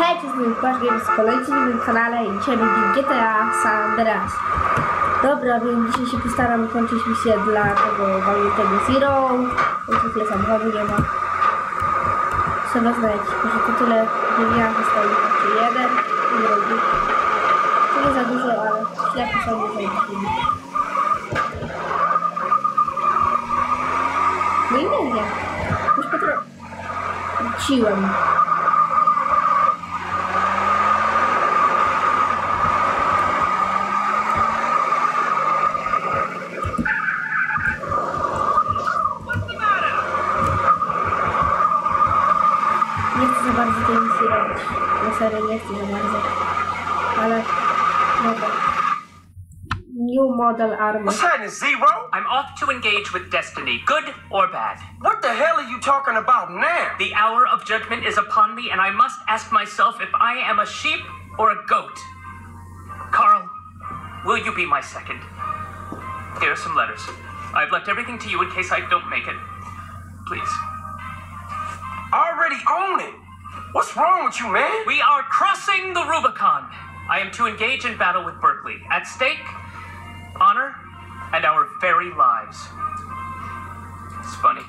Hej, to jest mój Games z kolejnym na moim kanale i dzisiaj będzie GTA San Andreas. Dobra, więc dzisiaj się postaram kończyć misję dla tego walutego Zero. Jak zwykle samochodu nie ma. Trzeba znaleźć, może to tyle wymiar został jeszcze jeden i drugi. To nie za dużo, ale ślepy sobie zajmujemy. No i nie wiem. Już potrafię. Na serio nie chcę za bardzo. Ale... Dobra. New model armor. What's happening, Zero? I'm off to engage with destiny, good or bad. What the hell are you talking about now? The hour of judgment is upon me, and I must ask myself if I am a sheep or a goat. Carl, will you be my second? Here are some letters. I've left everything to you in case I don't make it. Please. Already own it. What's wrong with you, man? We are crossing the Rubicon. I am to engage in battle with Berkeley. At stake, honor and our very lives. It's funny.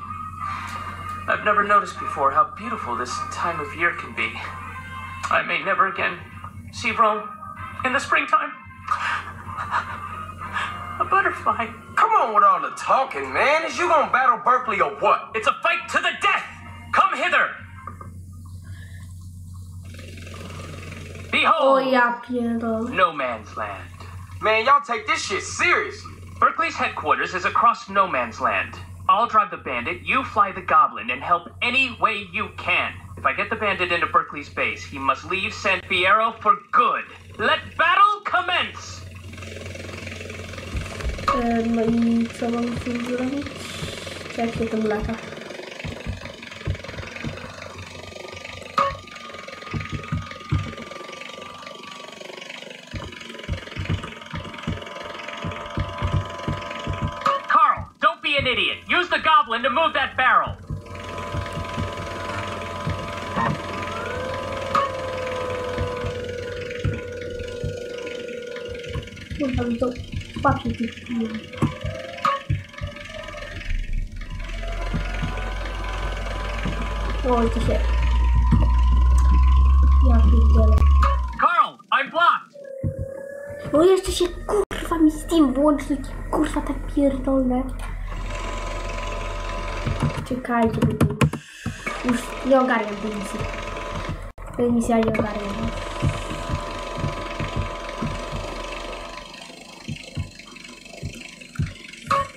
I've never noticed before how beautiful this time of year can be. I may never again see Rome in the springtime. A butterfly. Come on with all the talking, man. Is you gonna battle Berkeley or what? It's a fight to the death. Come hither. Behold, pierdolę. no man's land. Man, y'all take this shit seriously. Berkeley's headquarters is across no man's land. I'll drive the bandit, you fly the goblin, and help any way you can. If I get the bandit into Berkeley's base, he must leave San Fierro for good. Let battle commence! I z tym zrobić? Jak się tym lata? Move that barrel. Papier tu Oj, to się... Ja pierdolę. Carl, I'm blocked. No się kurwa mi Steam włącznik, kurwa tak pierdolne.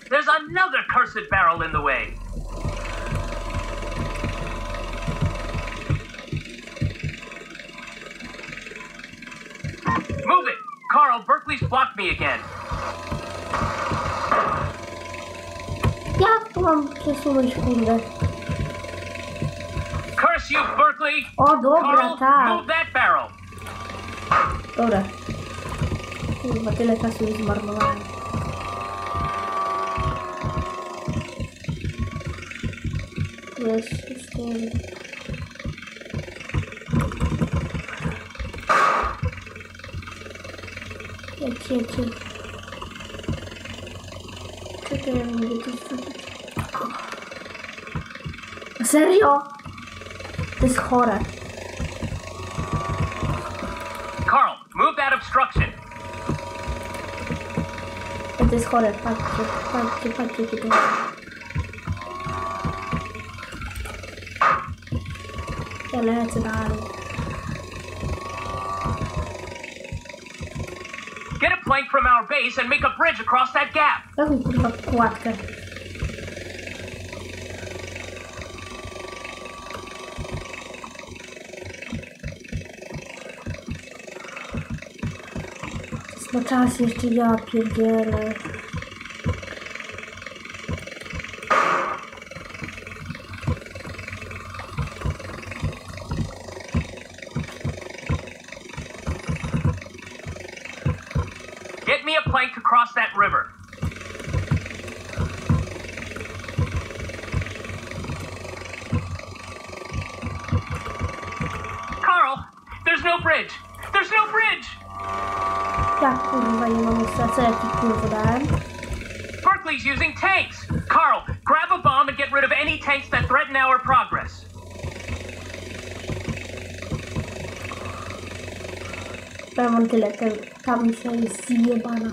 There's another cursed barrel in the way. Move it! Carl, Berkeley's blocked me again. Jak to mam przesunąć kurde? Curse you, Berkeley! O dobra, Carl, tak. move that barrel! Dobra. Kurwa, tyle czasu już zmarnowałem. Jest, jest, jest. Jedź, jedź, jedź. Czekaj, ja mogę to zrobić. Serio? To jest chore. Carl, move that obstruction. To jest chore, patrzcie, patrzcie, patrzcie, to Ja lecę dalej. Get a plank from our base and make a bridge across that gap. Jaką kurwa kładkę? Czas jeszcze ja pierdzielę. Jak kurwa nie mam jaki kurwa dałem? Berkeley's using tanks. Carl, grab a bomb and get rid of any tanks that threaten our progress. Ja mam tyle, ten, ta misja jest zjebana.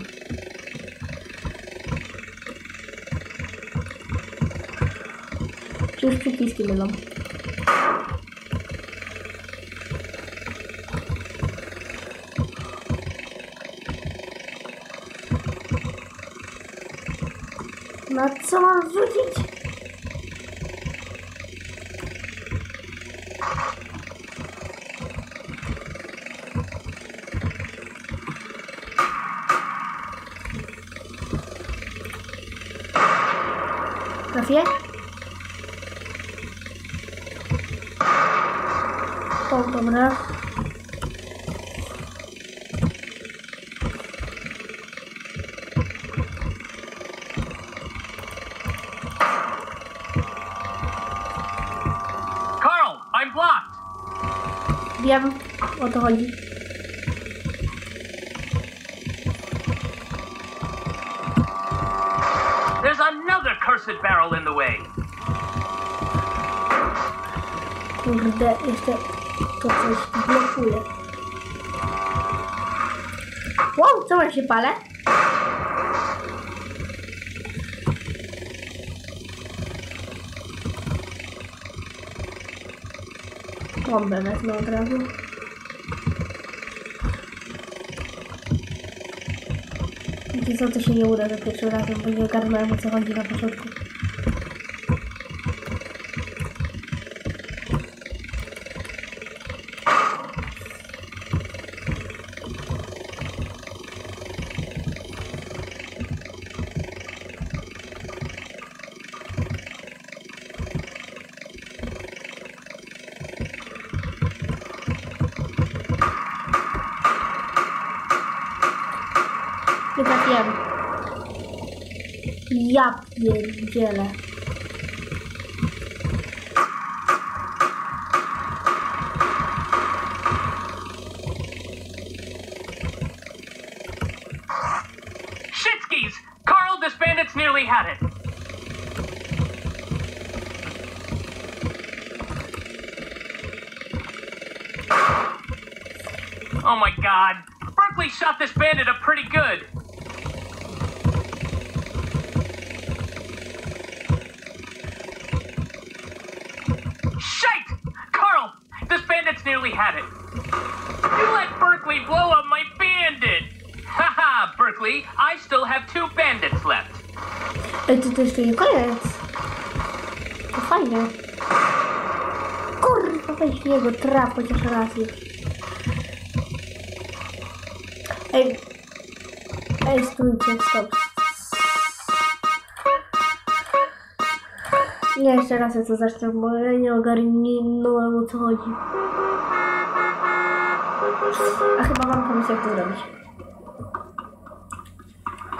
Już przyciski mylą? Na co mam rzucić? Trafię? O, dobra. Carl, I'm blocked. Wiem, o to chodzi. There's another cursed barrel in the way. Kurde, jeszcze to coś blokuje. Wow, co ja się palę? Bombę wezmę od razu. Wiecie co, to się nie uda za pierwszym razem, bo nie ogarnąłem o co chodzi na początku. Nie trafiłem. Ja pierdzielę. Shitskis! Carl, this bandit's nearly had it. Oh my god. Berkeley shot this bandit up pretty good. Ej, to, to jeszcze nie koniec. To fajne. Kurwa, weź w niego traf chociaż raz już. Ej. Ej, stójcie, stop. Nie, jeszcze raz ja to zacznę, bo ja nie ogarnąłem o co chodzi. A chyba mam pomysł jak to zrobić.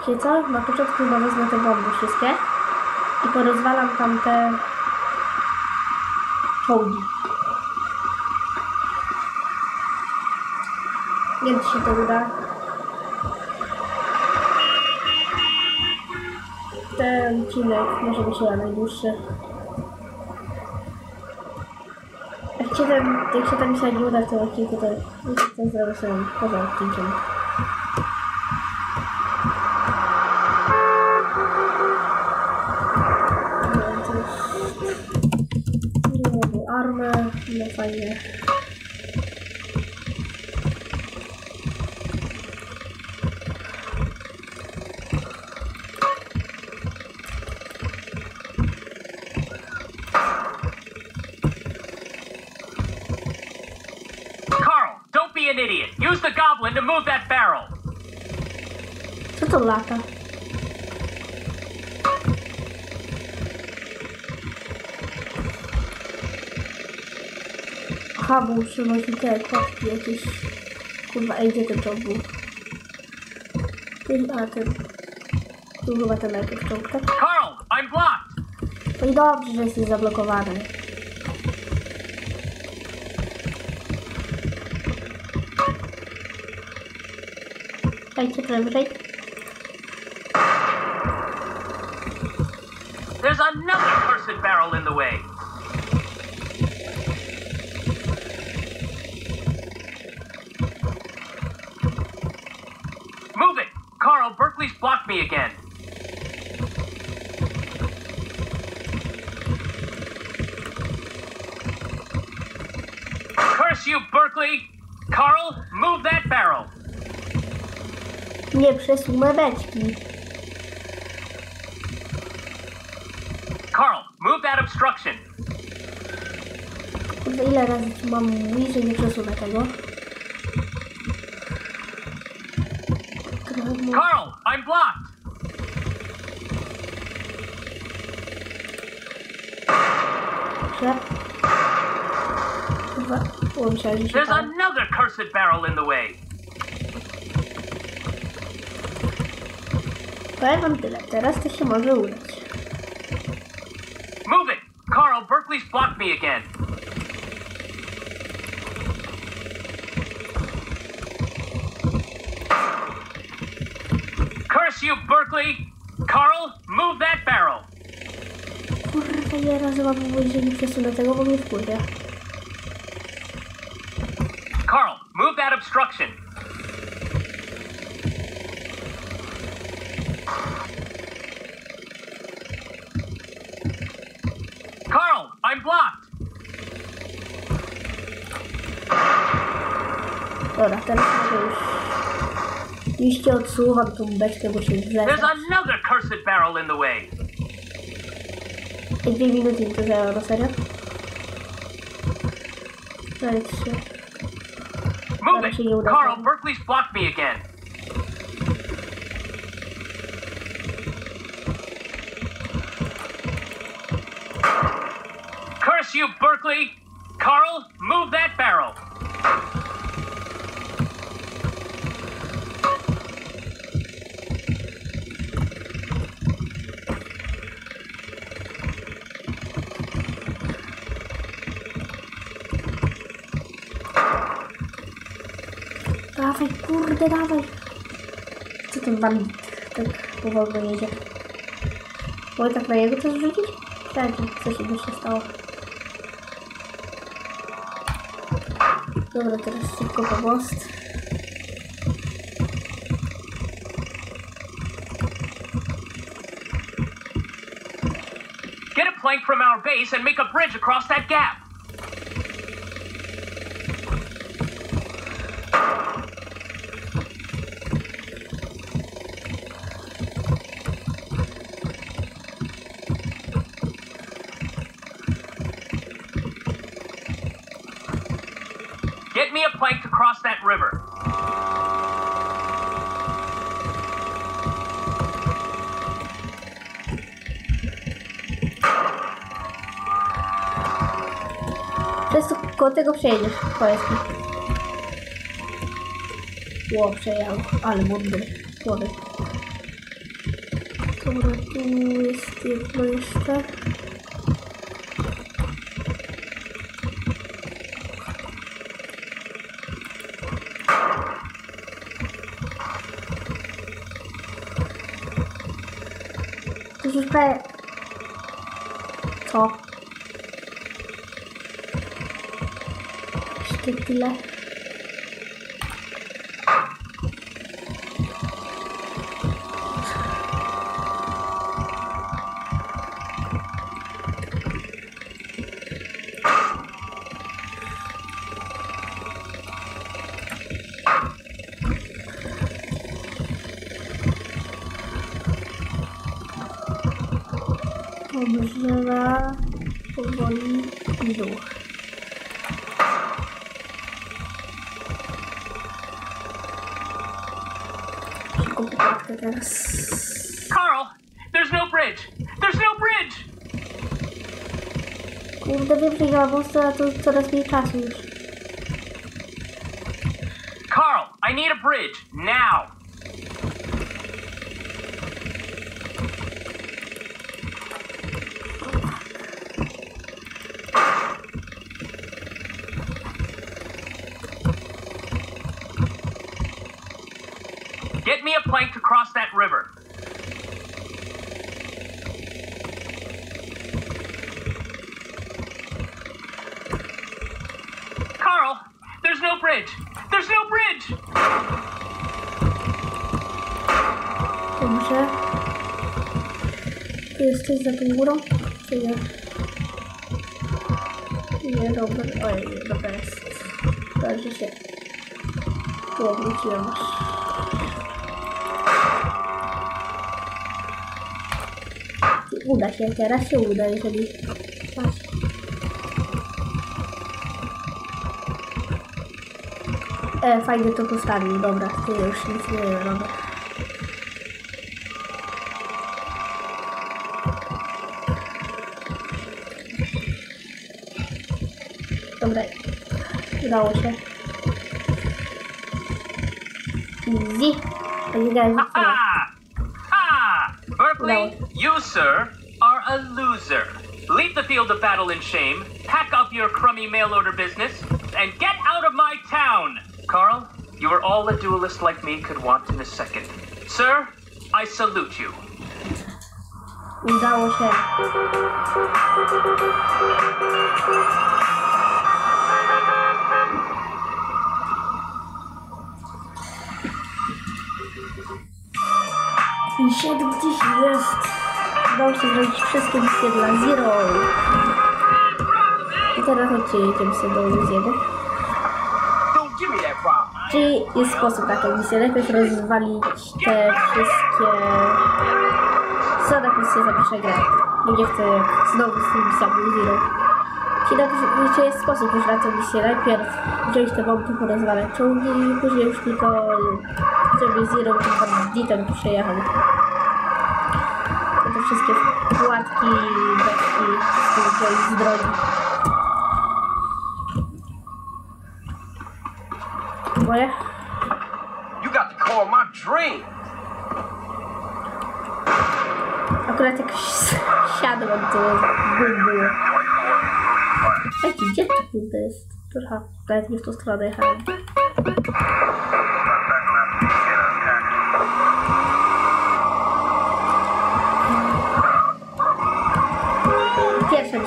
Wiecie co? Na początku chyba wezmę te bomby wszystkie i porozwalam tam te czołgi. Nie wiem, czy się to uda. Ten odcinek może być chyba najdłuższy. Jak się, ten, jak się ta misja nie uda w tym odcinku, to to zrobię sobie poza. No fajnie. Carl, don't be an idiot. Use the goblin to move that barrel. Co to lata? Aha, bo przynosi te kotki jakieś. Kurwa, ej, gdzie ten czołg był? Ty, a ten... Tu chyba ten najpierw czołg, tak? Carl, I'm blocked. No i dobrze, że jesteś zablokowany. Dajcie trochę wyżej. There's another cursed barrel in the way. Move it! Carl, Berkeley's blocked me again. Curse you, Berkeley! Carl, move that barrel! Nie przesuwamy beczki. Carl, move that obstruction! Kurde, ile razy ci mam mówić, że nie przesunę tego? Carl, I'm blocked! Że... Chyba... O, myślałem, że się There's another cursed barrel in the way. Powiem wam tyle, teraz to się może udać. Move it! Carl, Berkeley's blocked me again. Curse you, Berkeley! Carl, move that barrel! Kurwa, ile razy mam nie przesunę tego, bo mnie wkurwia. Carl, move that obstruction. Carl, I'm blocked. Dobra, teraz mogę już... Cię odsuwam tą beczkę, bo się There's another cursed barrel in the way. Dwie minuty mi to zajęło, no serio? Nawet trzy. Move it! Carl, Berkeley's blocked me again. Curse you, Berkeley! Carl, move that barrel! Dawaj, kurde, dawaj. Co ten bandit tak powolno jedzie? Tak na jego rzucić? Tak, co się stało. Dobra, teraz szybko po most. Get a plank from our base and make a bridge across that gap. Tego przejedziesz, powiedz mi. Ło, przejechał, ale mądry człowiek. Dobra, tu jest jedno jeszcze. Co? Jeszcze poprawkę. Carl, there's no bridge. There's no bridge. Kurde, wiem, że ja mam to coraz mniej czasu już. Carl, I need a bridge now. Ty jesteś za tą górą? Czy nie? Nie, dobra. Oj, dobra jest. Dobrze się tu obróciłem. Uda się, teraz się uda, jeżeli... E, fajnie to postawił, dobra, ty już nic nie robię. Udało się. Easy. Powiedziałem, że tyle. Ah! Ah! Berkeley, you, sir, are a loser. Leave the field of battle in shame, pack up your crummy mail order business, and get out of my town! Carl, you are all a duelist like me could want in a second. Sir, I salute you. Udało się. 7 tysięcy jest. Udało się zrobić wszystkie misje dla Zero. I teraz chodźcie, jedziemy sobie do Luziego. Czyli jest sposób na tę misję. Najpierw rozwalić te wszystkie... Co na misję zapiszę grę. Bo nie chcę znowu z tymi misjami Zero. Czyli napiszcie jest sposób już na tę misję. Najpierw wziąć te bombki, porozwalać czołgi i później już tylko żeby Zero z Ditem przejechał. Wszystkie płatki, beczki wziąć z drogi. Boję? You got the of my dream. Akurat jak siadłem, to bum było. Ej, gdzie to jest? Aha, nawet nie w tą stronę jechałem.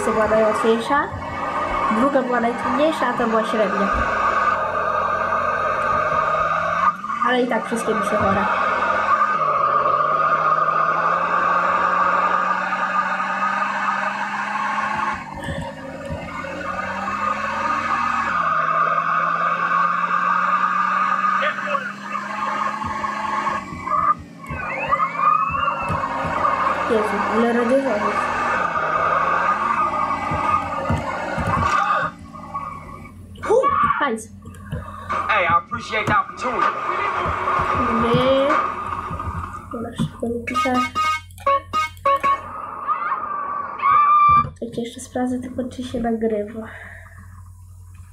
Misja była najłatwiejsza, druga była najtrudniejsza, a to była średnia. Ale i tak wszystkie misje chore. Tylko, czy się nagrywa.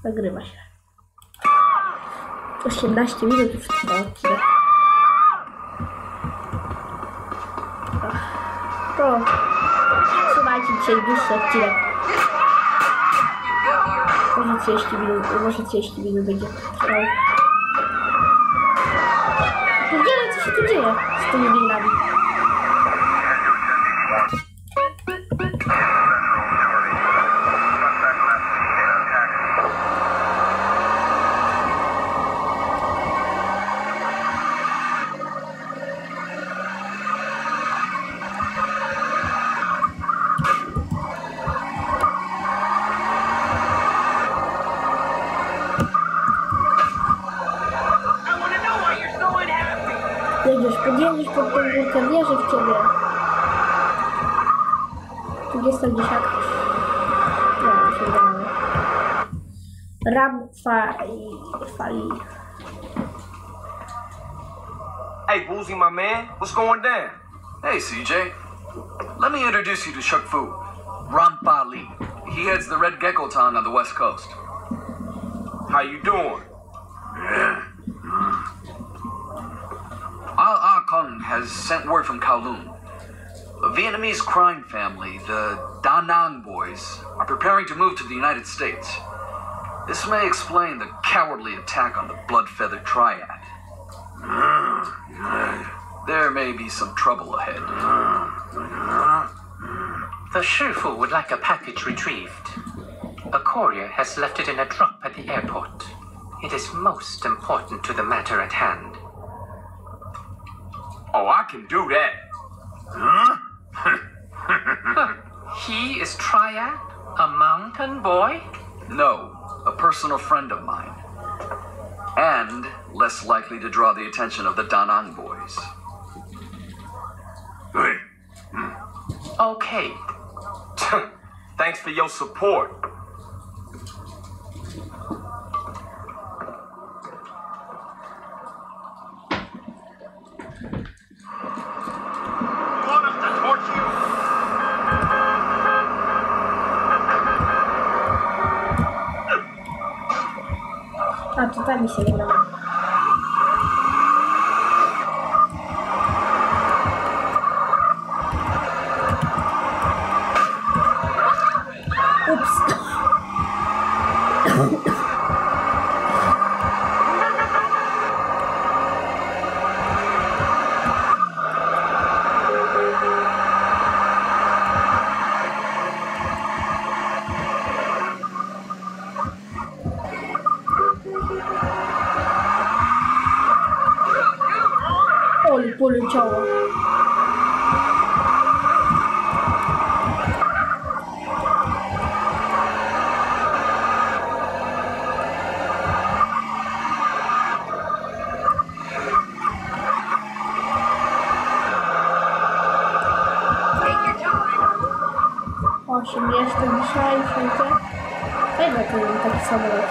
Nagrywa się. 18 minut już trwa odcinek. To... Słuchajcie, dzisiaj dłuższy odcinek. Może 30 minut, może 30 minut będzie trwał. Pierdziele, co się tu dzieje z tymi winami? Fali. Hey, Woozie, my man, what's going down? Hey, CJ. Let me introduce you to Shuk Fu, Ran Fa Li. He heads the Red Gecko Tong on the west coast. How you doing? Ah Ah Kung has sent word from Kowloon. A Vietnamese crime family, the Da Nang boys, are preparing to move to the United States. This may explain the cowardly attack on the Blood Feather Triad. There may be some trouble ahead. The Shifu would like a package retrieved. A courier has left it in a drop at the airport. It is most important to the matter at hand. Oh, I can do that. Huh? He is Triad, a mountain boy? No, a personal friend of mine. And less likely to draw the attention of the Danang boys. Okay, Thanks for your support. Widzicie? Fajne to taki solo.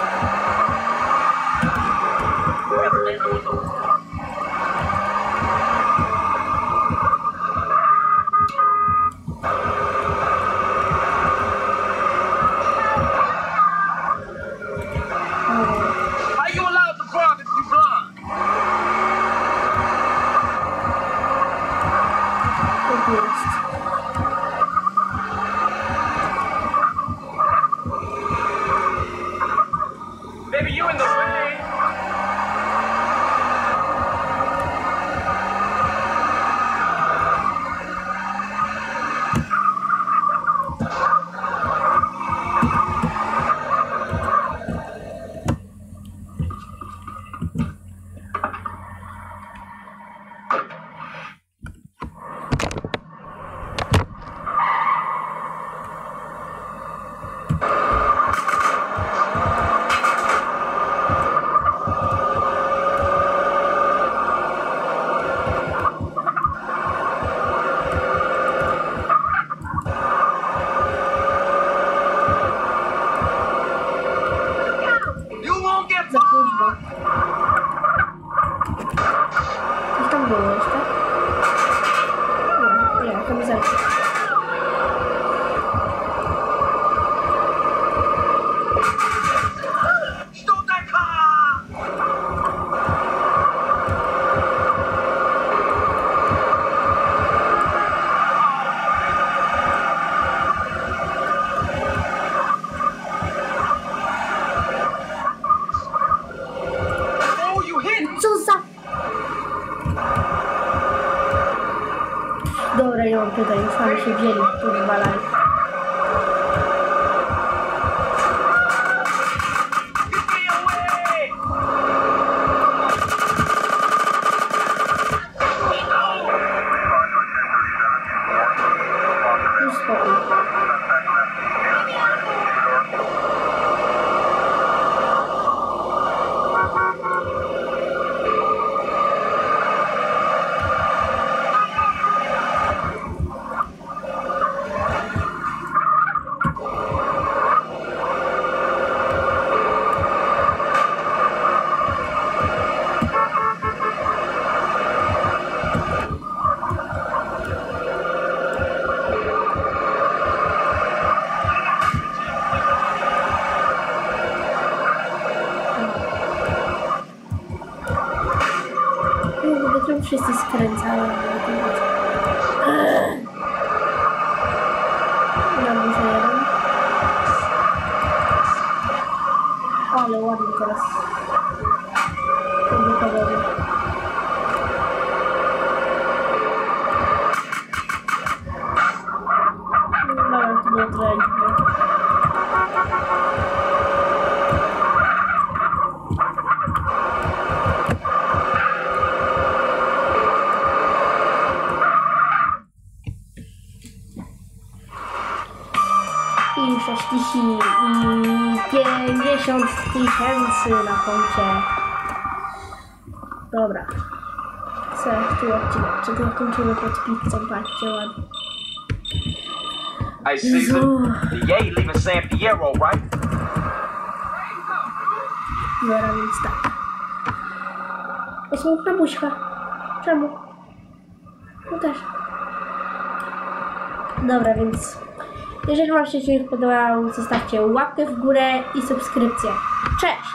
Tysięcy na koncie. Dobra. Co tu odcinek? Czy to kończymy pod pizzą? Patrzcie ładnie. Hey. Caesar, the Yay leaving San Fierro, right? Dobra, więc tak. O, smutna buźka. Czemu? No też. Dobra, więc jeżeli Wam się odcinek podobał, zostawcie łapkę w górę i subskrypcję. Cześć!